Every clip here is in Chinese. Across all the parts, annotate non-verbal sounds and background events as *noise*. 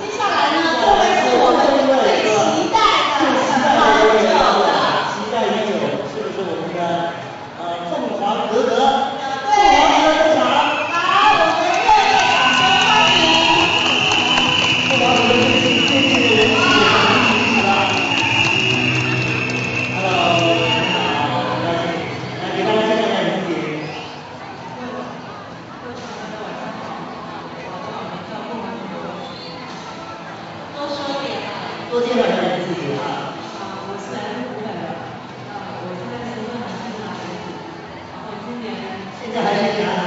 接下来何?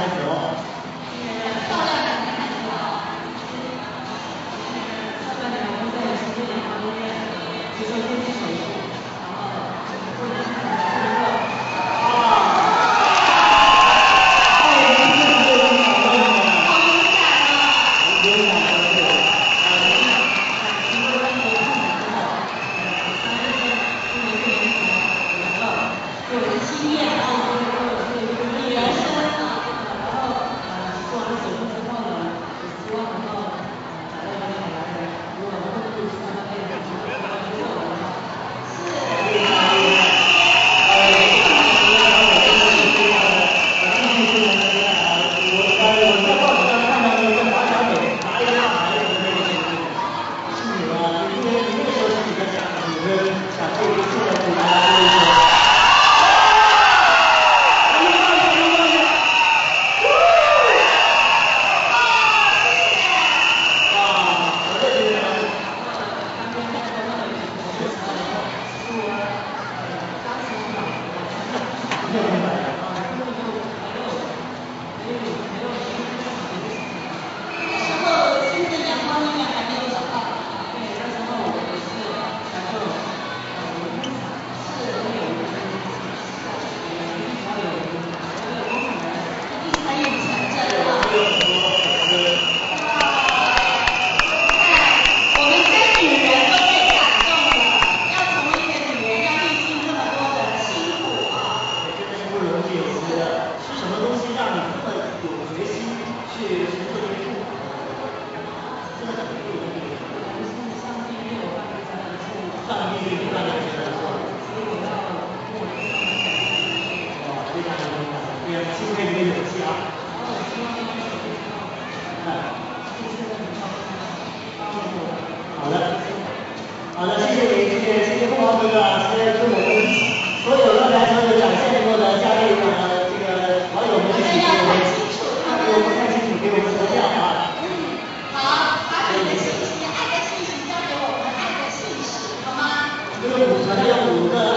Thank *laughs* you. 请开一个勇气啊。好的，好的，谢谢你，谢谢，谢谢凤凰哥哥这些跟我们，所有刚才所有展现过的嘉宾啊，这个网友们。看的很清楚。我不太清楚，啊。好，把信息、爱的信息交给我们，爱的信，好吗？这个舞台要五个。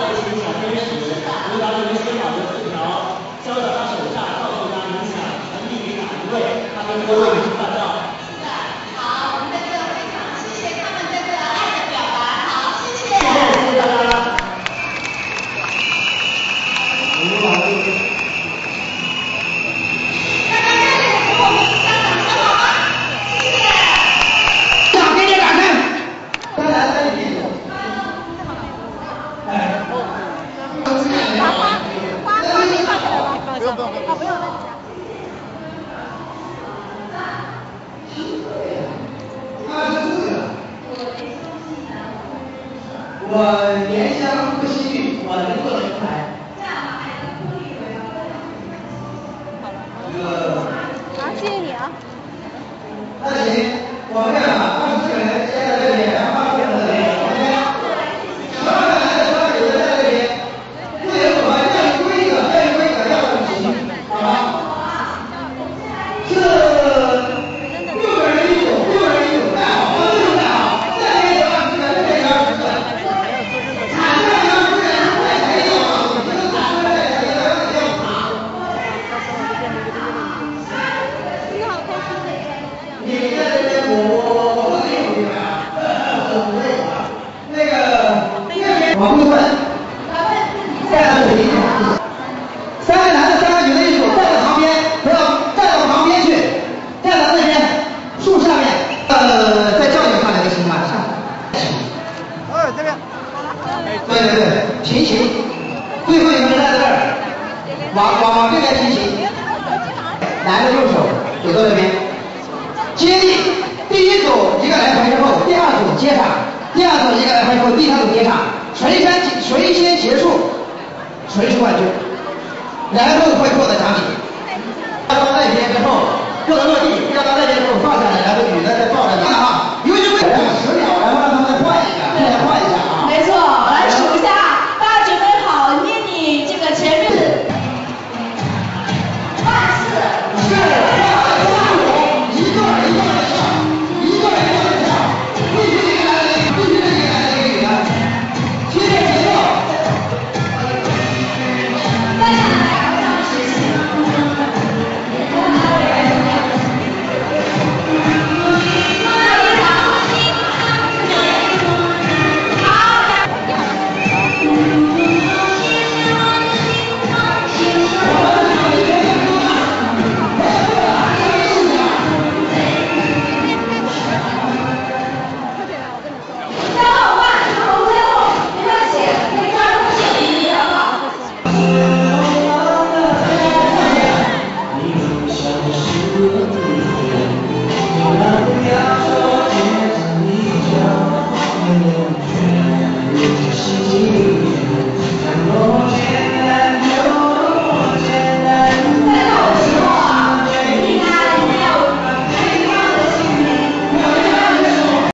那行我们俩我我我我，那个边，三个男的，三个女的一组，站到旁边，不要站到旁边去，边树下面，呃，再叫你行？对对对，平行。最后一个站在这儿，往往这边平行。男的右手，边。接力。第一组一个来回之后第二组接上第二组一个来回之后第三组接上谁先谁先结束谁是冠军然后会获得奖品。到了那边之后不能落地